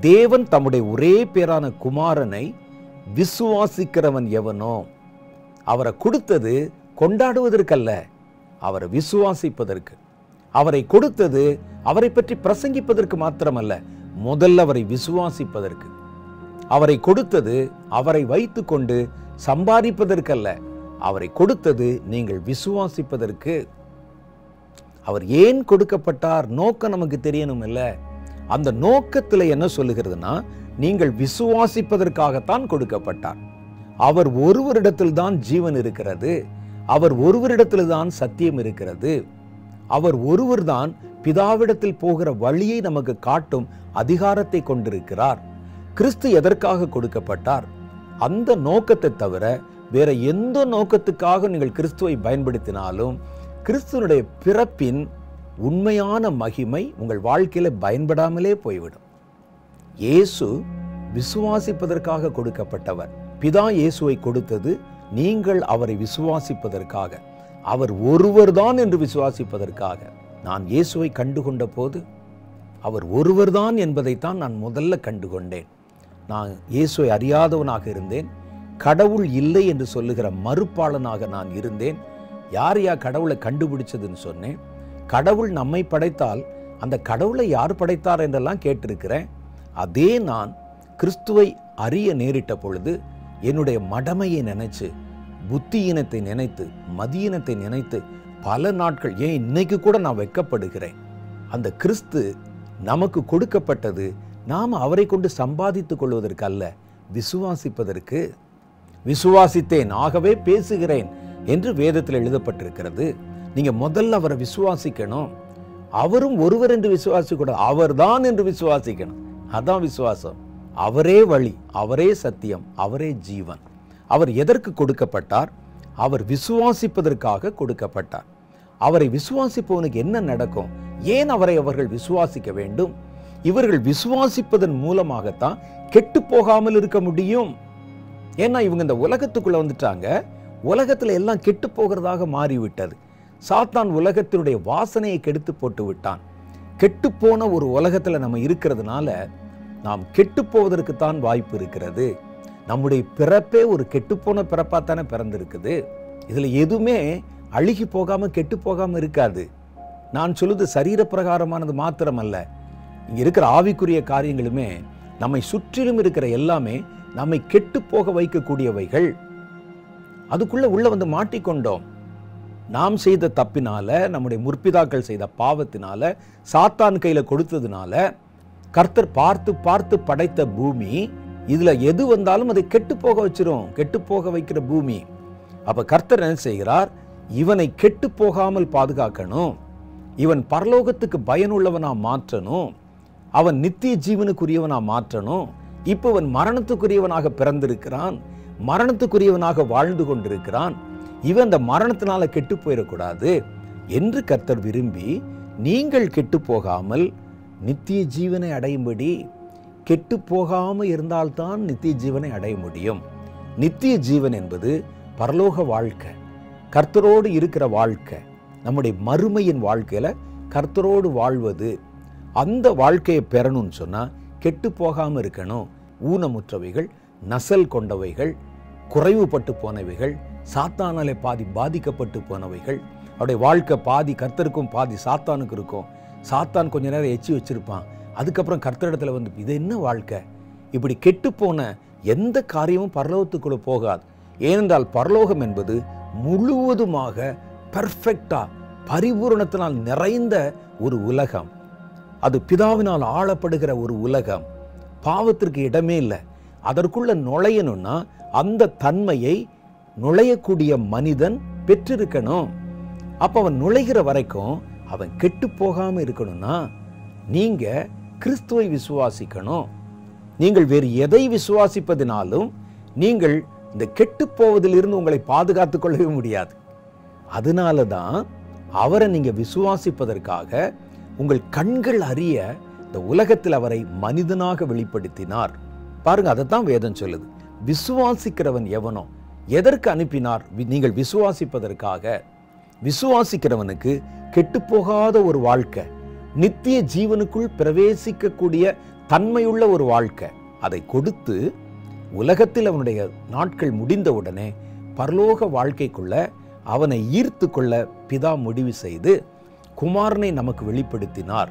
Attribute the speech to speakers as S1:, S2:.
S1: தேவன் தம்முடைய ஒரே பேரான குமாரனை விசுவாசிக்கிறவன் எவனோ அவரை கொடுத்தது கொண்டாடுவதற்கல்ல அவரை விசுவாசிப்பதற்கு. அவரை கொடுத்தது அவரை பற்றி பிரசங்கிப்பதற்கு மாத்திரமல்ல முதல்ல அவரை விசுவாசிப்பதற்கு. அவரை கொடுத்தது அவரை வைத்து கொண்டு சம்பாதிப்பதற்கல்ல அவரை கொடுத்தது நீங்கள் விசுவாசிப்பதற்கு. அவர் ஏன் கொடுக்கப்பட்டார்? நோக்கம் நமக்கு தெரியணும் இல்லை அந்த நோக்கத்தில் என்ன சொல்லுகிறதுனா நீங்கள் விசுவாசிப்பதற்காகத்தான் கொடுக்கப்பட்டார். அவர் ஒருவரிடத்தில் தான் ஜீவன் இருக்கிறது. அவர் ஒருவரிடத்தில் தான் சத்தியம் இருக்கிறது. அவர் ஒருவர்தான் பிதாவிடத்தில் போகிற வழியை நமக்கு காட்டும் அதிகாரத்தை கொண்டிருக்கிறார். கிறிஸ்து எதற்காக கொடுக்கப்பட்டார்? அந்த நோக்கத்தை தவிர வேற எந்த நோக்கத்துக்காக நீங்கள் கிறிஸ்துவை பயன்படுத்தினாலும் கிறிஸ்துவனுடைய பிறப்பின் உண்மையான மகிமை உங்கள் வாழ்க்கையில் பயன்படாமலே போய்விடும். இயேசு விசுவாசிப்பதற்காக கொடுக்கப்பட்டவர். பிதா இயேசுவை கொடுத்தது நீங்கள் அவரை விசுவாசிப்பதற்காக. அவர் ஒருவர்தான் என்று விசுவாசிப்பதற்காக. நான் இயேசுவை கண்டுகொண்ட போது அவர் ஒருவர்தான் என்பதைத்தான் நான் முதல்ல கண்டுகொண்டேன். நான் இயேசுவை அறியாதவனாக இருந்தேன். கடவுள் இல்லை என்று சொல்லுகிற மறுப்பாளனாக நான் இருந்தேன். யார் யா கடவுளை கண்டுபிடிச்சதுன்னு சொன்னேன்? கடவுள் நம்மை படைத்தால் அந்த கடவுளை யார் படைத்தார் என்றெல்லாம் கேட்டிருக்கிறேன். அதே நான் கிறிஸ்துவை அறிய நேரிட்ட பொழுது என்னுடைய மடமையை நினைச்சு புத்தியினத்தை நினைத்து மதியினத்தை நினைத்து பல நாட்கள் ஏன் இன்னைக்கு கூட நான் வெட்கப்படுகிறேன் அந்த கிறிஸ்து நமக்கு கொடுக்கப்பட்டது நாம் அவரை கொண்டு சம்பாதித்துக் கொள்வதற்கு அல்ல விசுவாசிப்பதற்கு. விசுவாசித்தேன் ஆகவே பேசுகிறேன் என்று வேதத்தில் எழுதப்பட்டிருக்கிறது. நீங்கள் முதல்ல அவரை விசுவாசிக்கணும். அவரும் ஒருவர் என்று விசுவாசிக்கூடாது அவர்தான் என்று விசுவாசிக்கணும். அதான் விசுவாசம். அவரே வழி அவரே சத்தியம் அவரே ஜீவன். அவர் எதற்கு கொடுக்கப்பட்டார்? அவர் விசுவாசிப்பதற்காக கொடுக்கப்பட்டார். அவரை விசுவாசிப்பவனுக்கு என்ன நடக்கும்? ஏன் அவரை அவர்கள் விசுவாசிக்க வேண்டும்? இவர்கள் விசுவாசிப்பதன் மூலமாகத்தான் கெட்டு போகாமல் இருக்க முடியும். ஏன்னா இவங்க இந்த உலகத்துக்குள்ளே வந்துட்டாங்க. உலகத்தில் எல்லாம் கெட்டு போகிறதாக மாறிவிட்டது. சாத்தான் உலகத்தினுடைய வாசனையை கெடுத்து போட்டு விட்டான். கெட்டுப்போன ஒரு உலகத்தில் நம்ம இருக்கிறதுனால நாம் கெட்டு போவதற்குத்தான் வாய்ப்பு இருக்கிறது. நம்முடைய பிறப்பே ஒரு கெட்டுப்போன பிறப்பாகத்தானே தானே பிறந்திருக்குது. இதில் எதுவுமே அழுகி போகாமல் கெட்டு போகாமல் இருக்காது. நான் சொல்லுது சரீர பிரகாரமானது மாத்திரமல்ல. இங்கே இருக்கிற ஆவிக்குரிய காரியங்களுமே நம்மை சுற்றிலும் இருக்கிற எல்லாமே நம்மை கெட்டு போக வைக்கக்கூடியவைகள். அதுக்குள்ளே உள்ள வந்து மாட்டிக்கொண்டோம். நாம் செய்த தப்பினால நம்முடைய முற்பிதாக்கள் செய்த பாவத்தினால சாத்தான் கையில் கொடுத்ததுனால கர்த்தர் பார்த்து பார்த்து படைத்த பூமி இதில் எது வந்தாலும் அதை கெட்டு போக வச்சிரும் கெட்டு போக வைக்கிற பூமி. அப்போ கர்த்தர் என்ன செய்கிறார்? இவனை கெட்டு போகாமல் பாதுகாக்கணும். இவன் பரலோகத்துக்கு பயனுள்ளவனாக மாற்றணும். அவன் நித்திய ஜீவனுக்குரியவனாக மாற்றணும். இப்போ அவன் மரணத்துக்குரியவனாக பிறந்திருக்கிறான் மரணத்துக்குரியவனாக வாழ்ந்து கொண்டிருக்கிறான். இவன் அந்த மரணத்தினால கெட்டு போயிடக்கூடாது என்று கர்த்தர் விரும்பி நீங்கள் கெட்டு போகாமல் நித்திய ஜீவனை அடையும்படி கெட்டு போகாமல் இருந்தால்தான் நித்திய ஜீவனை அடைய முடியும். நித்திய ஜீவன் என்பது பரலோக வாழ்க்கை. கர்த்தரோடு இருக்கிற வாழ்க்கை நம்முடைய மறுமையின் வாழ்க்கையில் கர்த்தரோடு வாழ்வது. அந்த வாழ்க்கையை பெறணும்னு சொன்னால் கெட்டு போகாமல் இருக்கணும். ஊனமுற்றவைகள் நசல் கொண்டவைகள் குறைவுபட்டு போனவைகள் சாத்தானாலே பாதி பாதிக்கப்பட்டு போனவைகள். அவருடைய வாழ்க்கை பாதி கர்த்தருக்கும் பாதி சாத்தானுக்கு இருக்கும். சாத்தான் கொஞ்ச நேரம் எச்சி வச்சிருப்பான். அதுக்கப்புறம் கர்த்தரிடத்துல வந்து இது என்ன வாழ்க்கை? இப்படி கெட்டு போன எந்த காரியமும் பரலோகத்துக்குள்ளே போகாது. ஏனென்றால் பரலோகம் என்பது முழுவதுமாக பர்ஃபெக்டாக பரிபூரணத்தினால் நிறைந்த ஒரு உலகம். அது பிதாவினால் ஆளப்படுகிற ஒரு உலகம். பாவத்திற்கு இடமே இல்லை. அதற்குள்ளே நுழையணும்னா அந்த தன்மையை நுழையக்கூடிய மனிதன் பெற்றிருக்கணும். அப்போ அவன் நுழைகிற வரைக்கும் அவன் கெட்டு போகாமல் இருக்கணும்னா நீங்கள் கிறிஸ்துவை விசுவாசிக்கணும். நீங்கள் வேறு எதை விசுவாசிப்பதினாலும் நீங்கள் இந்த கெட்டு போவதிலிருந்து உங்களை பாதுகாத்து கொள்ளவே முடியாது. அதனால தான் அவரை நீங்கள் விசுவாசிப்பதற்காக உங்கள் கண்கள் அறிய இந்த உலகத்தில் அவரை மனிதனாக வெளிப்படுத்தினார். பாருங்க அதைத்தான் வேதம் சொல்லுது. விசுவாசிக்கிறவன் எவனோ எதற்கு அனுப்பினார்? நீங்கள் விசுவாசிப்பதற்காக. விசுவாசிக்கிறவனுக்கு கெட்டுப்போகாத ஒரு வாழ்க்கை. நித்திய ஜீவனுக்குள் பிரவேசிக்கக்கூடிய தன்மையுள்ள ஒரு வாழ்க்கை. அதை கொடுத்து உலகத்தில் அவனுடைய நாட்கள் முடிந்தவுடனே பரலோக வாழ்க்கைக்குள்ள அவனை ஈர்த்து கொள்ள பிதா முடிவு செய்து குமாரனை நமக்கு வெளிப்படுத்தினார்.